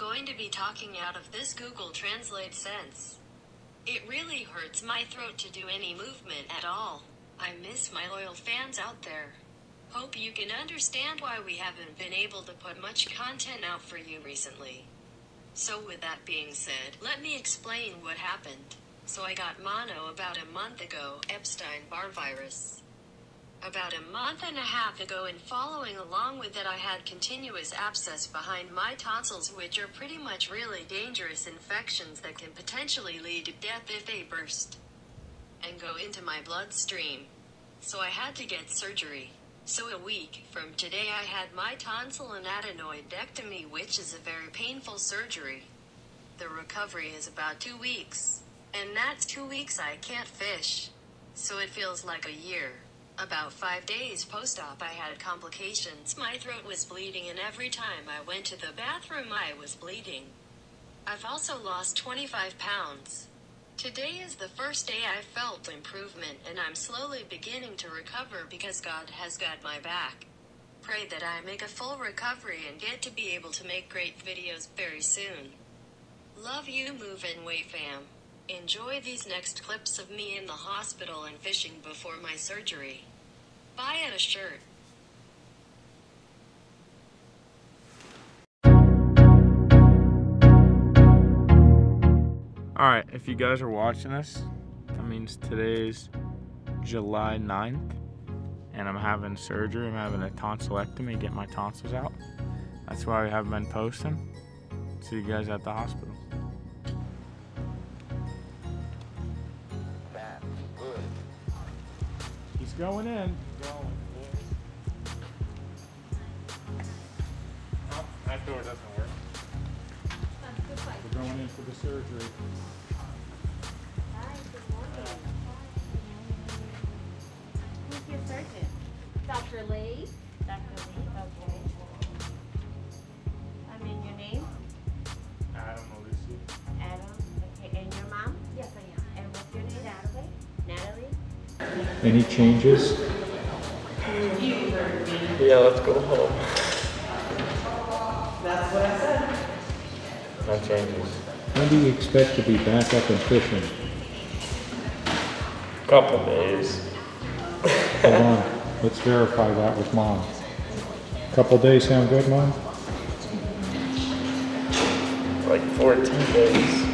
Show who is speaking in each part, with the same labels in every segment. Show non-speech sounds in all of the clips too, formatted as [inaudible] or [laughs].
Speaker 1: going to be talking out of this Google Translate sense. It really hurts my throat to do any movement at all. I miss my loyal fans out there. Hope you can understand why we haven't been able to put much content out for you recently. So with that being said, let me explain what happened. So I got mono about a month ago, Epstein-Barr virus. About a month and a half ago and following along with that I had continuous abscess behind my tonsils which are pretty much really dangerous infections that can potentially lead to death if they burst and go into my bloodstream. So I had to get surgery. So a week from today I had my tonsil and adenoidectomy which is a very painful surgery. The recovery is about two weeks. And that's two weeks I can't fish. So it feels like a year. About five days post op, I had complications. My throat was bleeding, and every time I went to the bathroom, I was bleeding. I've also lost 25 pounds. Today is the first day I felt improvement, and I'm slowly beginning to recover because God has got my back. Pray that I make a full recovery and get to be able to make great videos very soon. Love you, Move and Wait fam. Enjoy these next clips of me in the hospital and fishing before my surgery. Buy it a shirt.
Speaker 2: Alright, if you guys are watching this, that means today's July 9th, and I'm having surgery. I'm having a tonsillectomy, get my tonsils out. That's why we haven't been posting. See you guys at the hospital. He's going in. Oh, that door doesn't work. We're going in for the surgery.
Speaker 3: Hi, good morning. Who's your surgeon? Dr. Lee,
Speaker 4: Any changes?
Speaker 2: Yeah, let's go home.
Speaker 5: That's what I said.
Speaker 2: No changes.
Speaker 4: When do you expect to be back up and fishing?
Speaker 2: Couple days.
Speaker 4: Hold on, let's verify that with mom. Couple days sound good, mom?
Speaker 2: Like 14 days.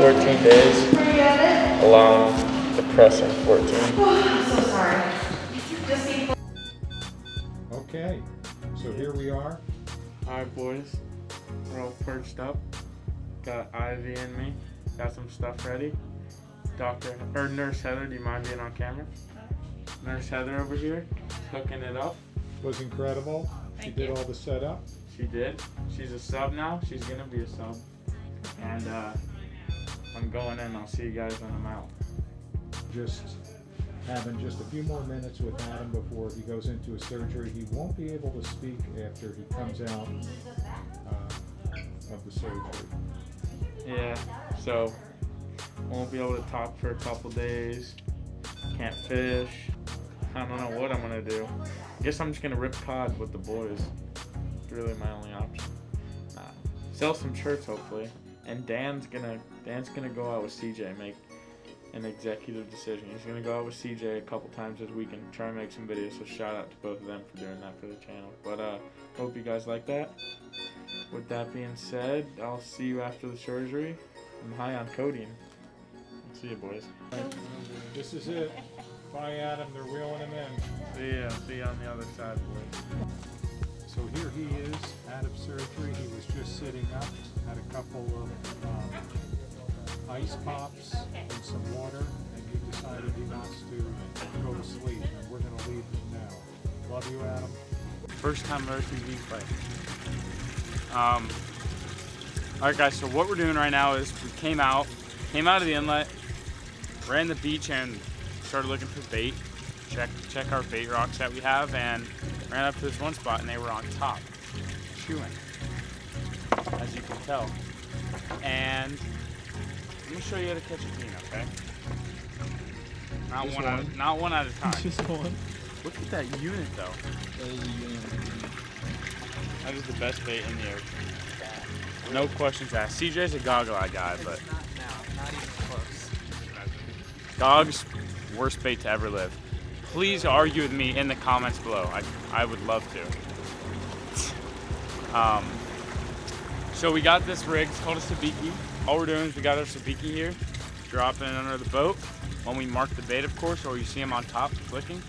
Speaker 2: 14 days.
Speaker 5: Were you at it?
Speaker 2: A long, depressing 14. [sighs]
Speaker 5: I'm so sorry.
Speaker 4: Okay, so here we are.
Speaker 2: Hi boys. We're all perched up. Got IV in me. Got some stuff ready. Doctor, or Nurse Heather, do you mind being on camera? Nurse Heather over here, hooking it up.
Speaker 4: Was incredible. She did all the setup.
Speaker 2: She did. She's a sub now. She's gonna be a sub. And uh, I'm going in. I'll see you guys when I'm out.
Speaker 4: Just having just a few more minutes with Adam before he goes into his surgery. He won't be able to speak after he comes out uh, of the surgery.
Speaker 2: Yeah. So won't be able to talk for a couple days. Can't fish. I don't know what I'm gonna do. I guess I'm just gonna rip cod with the boys. It's really my only option. Uh, sell some shirts hopefully. And Dan's gonna Dan's gonna go out with CJ make an executive decision. He's gonna go out with CJ a couple times this week and try and make some videos. So shout out to both of them for doing that for the channel. But uh, hope you guys like that. With that being said, I'll see you after the surgery. I'm high on codeine. See you, boys.
Speaker 4: This is it. Bye, Adam. They're wheeling him in.
Speaker 2: See ya. See you on the other side, boys.
Speaker 4: Here he is out of surgery. He was just sitting up, had a couple of um, ice pops and some water, and he decided he wants to go to sleep. And we're going to leave him now. Love you, Adam.
Speaker 2: First time I've ever seen these fight. Um, all right, guys. So what we're doing right now is we came out, came out of the inlet, ran the beach, and started looking for bait. Check check our bait rocks that we have, and ran up to this one spot, and they were on top, chewing, as you can tell. And Let me show you how to catch a dean, okay? Not
Speaker 6: Just
Speaker 2: one, At,
Speaker 6: one?
Speaker 2: not one at a time. [laughs]
Speaker 6: Just one.
Speaker 2: Look at that unit though.
Speaker 6: That is a unit.
Speaker 2: That is the best bait in the ocean. No questions asked. CJ's a goggle eye guy, but
Speaker 7: not now, not even close.
Speaker 2: Dog's worst bait to ever live. Please argue with me in the comments below. I, I would love to. Um, so we got this rig. It's called a sabiki. All we're doing is we got our sabiki here, dropping it under the boat. When we mark the bait, of course, or you see them on top clicking,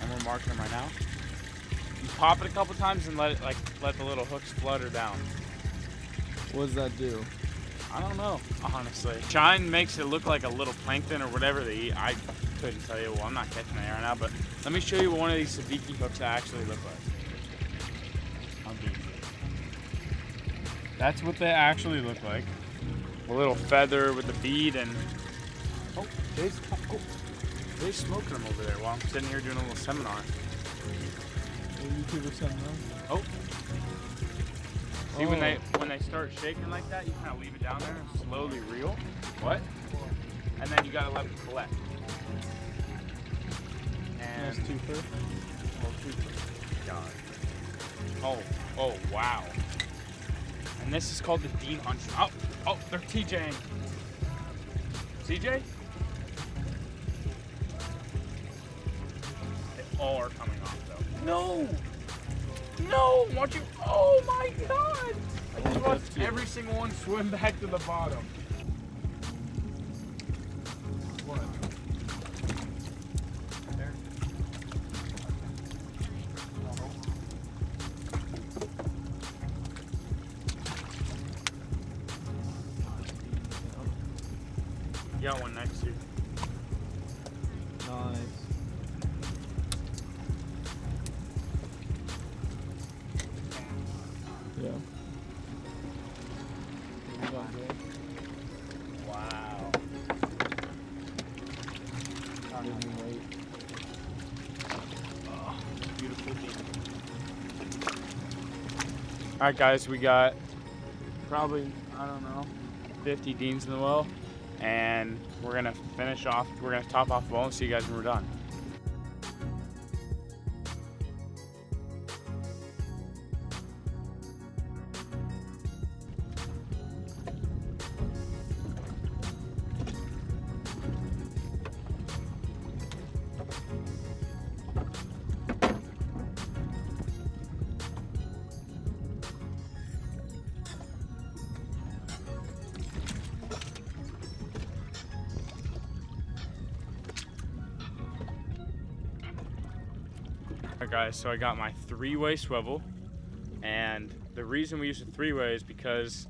Speaker 2: and we're marking them right now. You pop it a couple times and let it like let the little hooks flutter down.
Speaker 6: What does that do?
Speaker 2: I don't know, honestly. Chine makes it look like a little plankton or whatever they eat. I couldn't tell you. Well, I'm not catching it right now, but let me show you what one of these sabiki hooks actually look like. I'll give you. That's what they actually look like. A little feather with the bead and. Oh, Jay's, oh, oh. Jay's smoking them over there while I'm sitting here doing a little seminar.
Speaker 6: YouTuber something
Speaker 2: Oh. See when
Speaker 6: Oh.
Speaker 2: they when they start shaking like that, you kind of leave it down there and slowly reel. What? And then you gotta let it collect. And
Speaker 6: Nice twofer.
Speaker 2: oh, two- God. Oh, oh, wow. And this is called the Dean Hunch. Oh, oh, they're TJing. CJ? They all are coming off though. No! No! Won't you? Oh my god! I just watched every single one swim back to the bottom. What? Got one next to you. All right, guys, we got probably I don't know 50 deans in the well, and we're gonna finish off. We're gonna top off the well and see you guys when we're done. Guys, so I got my three-way swivel and the reason we use a three-way is because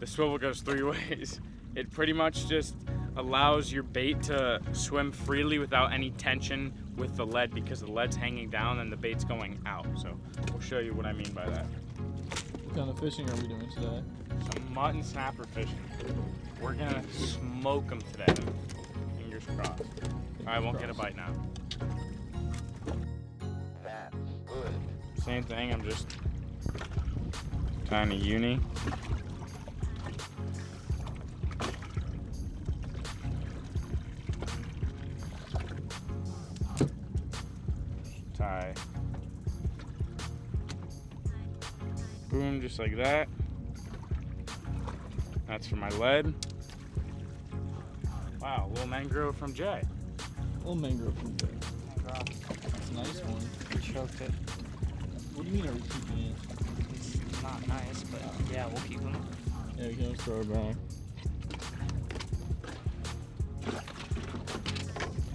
Speaker 2: the swivel goes three [laughs] ways. It pretty much just allows your bait to swim freely without any tension with the lead because the lead's hanging down and the bait's going out. So we'll show you what I mean by that.
Speaker 6: What kind of fishing are we doing today?
Speaker 2: Some mutton snapper fishing. We're gonna smoke them today. Fingers crossed. I won't get a bite now. Same thing, I'm just tying a uni. Tie. Boom, just like that. That's for my lead. Wow, little mangrove from Jay.
Speaker 6: little mangrove from Jay. It's a nice one.
Speaker 7: We choked it.
Speaker 6: What do you mean are we keeping it?
Speaker 7: It's not nice, but yeah, we'll keep them.
Speaker 6: Yeah, we can always throw it back.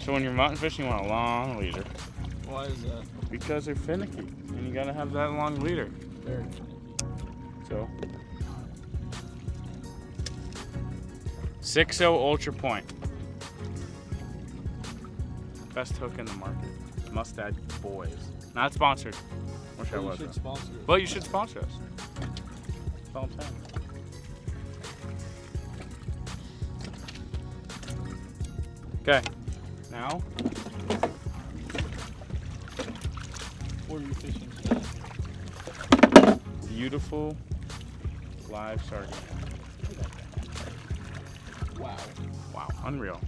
Speaker 2: So when you're mutton fishing, you want a long leader
Speaker 6: Why is that?
Speaker 2: because they're finicky, and you gotta have that long leader.
Speaker 6: Very.
Speaker 2: So. 6 Ultra Point. Best hook in the market. Mustad Boys. Not sponsored. Wish I
Speaker 6: Well, you should sponsor.
Speaker 2: Well, you should sponsor us. That's all I'm saying. Okay. Now,
Speaker 6: What are you fishing today?
Speaker 2: beautiful live sardine.
Speaker 6: Wow.
Speaker 2: Wow, unreal.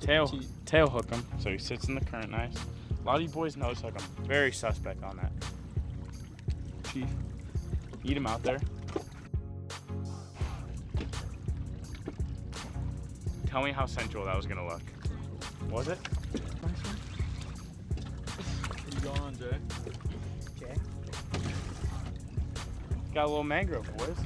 Speaker 2: Tail tail hook him so he sits in the current nice. A lot of you boys nose hook him. Very suspect on that. Chief, eat him out there. Tell me how sensual that was gonna look. Was it?
Speaker 6: Going, Jay?
Speaker 7: Okay.
Speaker 2: Got a little mangrove, boys.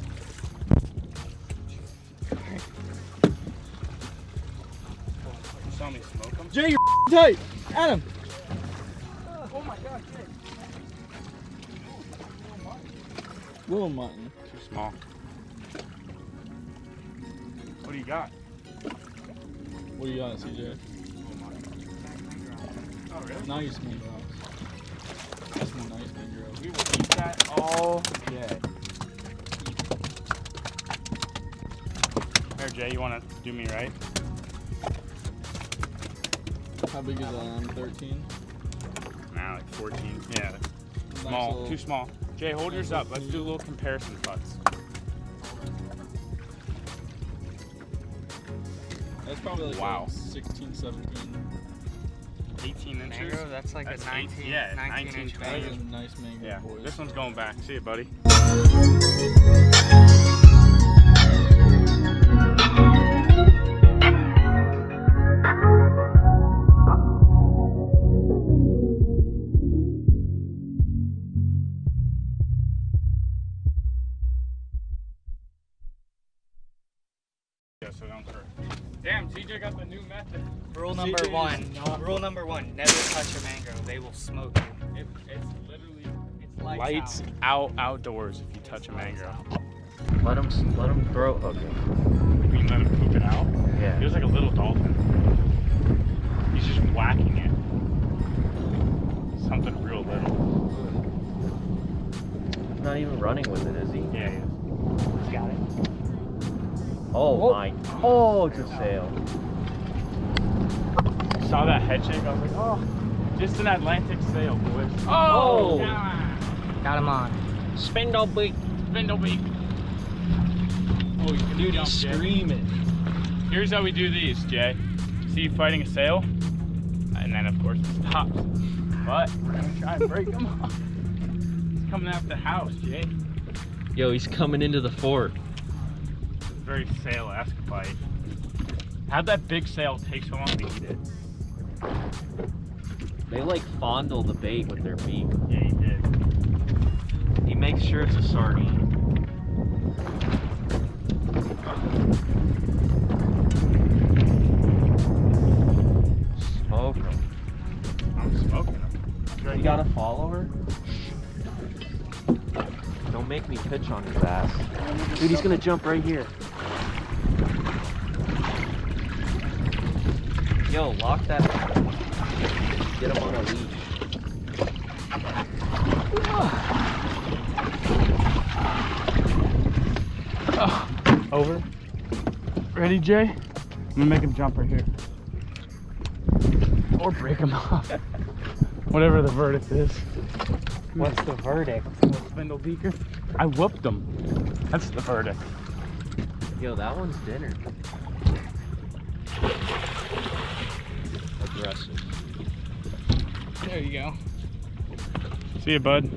Speaker 2: Me smoke him?
Speaker 6: Jay, you're tight. Adam.
Speaker 2: Oh my god, Jay.
Speaker 6: Little mutton.
Speaker 2: Too small. What do you got?
Speaker 6: What do you got, CJ?
Speaker 2: Oh, really?
Speaker 6: Nice mangroves. That's some nice mangroves.
Speaker 2: We will eat that all day. Here, Jay, you want to do me right?
Speaker 6: How big is that? Um, 13.
Speaker 2: Nah, like 14. Yeah,
Speaker 6: Nice
Speaker 2: small.
Speaker 6: little-
Speaker 2: Too small. Jay, hold yours up. Let's do a little comparison putts.
Speaker 6: That's probably like
Speaker 2: Wow.
Speaker 6: a 16, 17.
Speaker 2: 18 inches.
Speaker 7: Mangrove, that's like
Speaker 2: That's
Speaker 7: a
Speaker 2: eight-
Speaker 7: 19,
Speaker 2: yeah,
Speaker 7: 19,
Speaker 2: 19,
Speaker 7: inch
Speaker 2: 20.
Speaker 6: That is a nice mangrove,
Speaker 2: Yeah,
Speaker 6: boys.
Speaker 2: this one's going back. See you, buddy.
Speaker 7: One.
Speaker 6: not-
Speaker 7: Rule number one. Never touch a mangrove. They will smoke you.
Speaker 2: It, it's literally
Speaker 7: It's lights,
Speaker 2: lights
Speaker 7: out.
Speaker 2: out outdoors if you touch a mangrove.
Speaker 8: Let him let him throat hook it.
Speaker 2: We can let him poop it out.
Speaker 8: Yeah.
Speaker 2: He was like a little dolphin. He's just whacking it. Something real little.
Speaker 8: He's not even running with it, is he?
Speaker 2: Yeah, he is.
Speaker 7: Got it.
Speaker 8: Oh. oh my! Oh, it's a sail.
Speaker 2: Saw that head shake. I was like, oh, just an Atlantic sail, boys.
Speaker 8: Oh.
Speaker 2: oh yeah.
Speaker 7: Got him on.
Speaker 8: Spindle beak.
Speaker 2: Spindle beak. Oh, you can
Speaker 6: Dude,
Speaker 2: jump,
Speaker 6: he's
Speaker 2: Jay.
Speaker 6: screaming.
Speaker 2: Here's how we do these, Jay. See you fighting a sail, and then of course it stops. But we're gonna try and break him off. He's coming after the house, Jay.
Speaker 8: Yo, he's coming into the fort.
Speaker 2: Very sail-esque fight. How'd that big sail take so long to eat it?
Speaker 8: They like fondle the bait with their beak.
Speaker 2: Yeah, he did.
Speaker 8: He makes sure it's a sardine. Smoke him.
Speaker 2: I'm smoking him.
Speaker 8: You got a follower? Don't make me pitch on his ass. Dude, he's gonna jump right here. Yo, lock that. Get him on a leash. [sighs]
Speaker 2: Over. Ready, Jay? I'm gonna make him jump right here. Or break him off. Whatever the verdict is.
Speaker 7: What's the verdict?
Speaker 2: Spindle beaker. I whooped him. That's the verdict.
Speaker 8: Yo, that one's dinner. Aggressive.
Speaker 7: There you go.
Speaker 2: See you, bud. [laughs]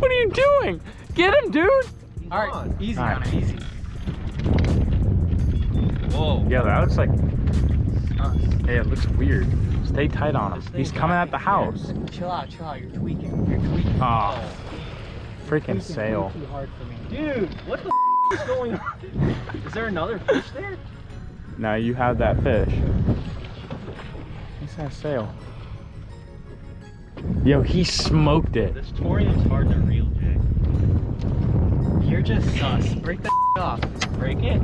Speaker 2: what are you doing? Get him, dude!
Speaker 7: All right, easy
Speaker 2: All right.
Speaker 7: on him, easy.
Speaker 8: Whoa.
Speaker 2: Yeah, that looks like.
Speaker 7: Us.
Speaker 2: Hey, it looks weird. Stay tight on him.
Speaker 8: This
Speaker 2: He's
Speaker 8: thing's
Speaker 2: coming at the
Speaker 8: here.
Speaker 2: house.
Speaker 7: Chill out, chill out. You're tweaking. You're tweaking.
Speaker 2: Oh, freaking sail.
Speaker 7: Too hard for me.
Speaker 8: Dude, what the [laughs] is going on? [laughs] Is there another fish there?
Speaker 2: Now you have that fish. What's that sail? Yo, he smoked it.
Speaker 8: This Torium's hard to reel, Jay.
Speaker 7: You're just sus. Break that off.
Speaker 8: Break it.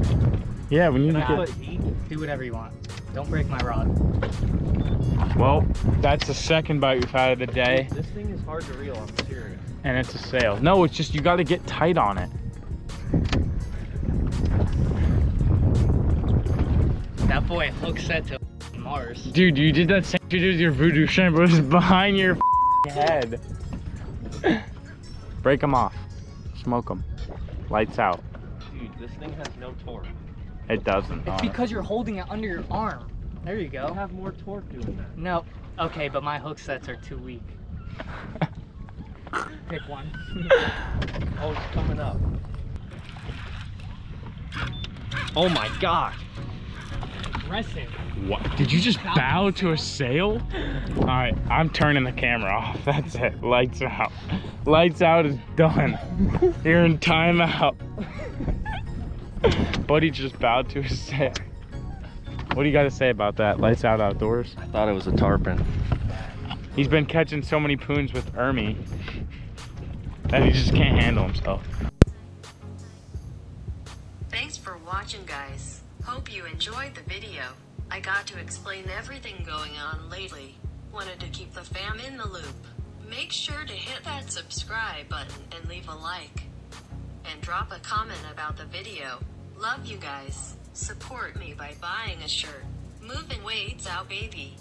Speaker 2: Yeah, we need
Speaker 7: Nah.
Speaker 2: to get.
Speaker 8: heat.
Speaker 7: Do whatever you want. Don't break my rod.
Speaker 2: Well, that's the second bite we've had of the day,
Speaker 8: This thing is hard to reel, I'm serious.
Speaker 2: and it's a sail. No, it's just you got to get tight on it.
Speaker 7: That boy hook set to Mars.
Speaker 2: Dude, you did that same shit with your voodoo shrimp, but it was [laughs] behind your head. [laughs] Break them off. Smoke them. Lights out.
Speaker 8: Dude, this thing has no torque.
Speaker 2: It doesn't.
Speaker 7: It's
Speaker 2: Honor.
Speaker 7: because you're holding it under your arm. There you
Speaker 8: You
Speaker 7: go.
Speaker 8: have more torque doing that.
Speaker 7: No. Okay, but my hook sets are too weak. [laughs] Pick one.
Speaker 8: Oh, it's coming up. Oh my god.
Speaker 7: Impressive.
Speaker 2: What? Did you just bow to a sail? All right, I'm turning the camera off. [laughs] That's it. Lights out. Lights out is done. [laughs] You're in timeout. Buddy just bowed to a sail. What do you got to say about that? Lights out outdoors.
Speaker 8: I thought it was a tarpon.
Speaker 2: He's been catching so many poons with Ermi that he just can't handle himself.
Speaker 1: Thanks for watching guys. Hope you enjoyed the video. I got to explain everything going on lately. Wanted to keep the fam in the loop. Make sure to hit that subscribe button and leave a like. And drop a comment about the video. Love you guys. Support me by buying a shirt. Moving weights out baby.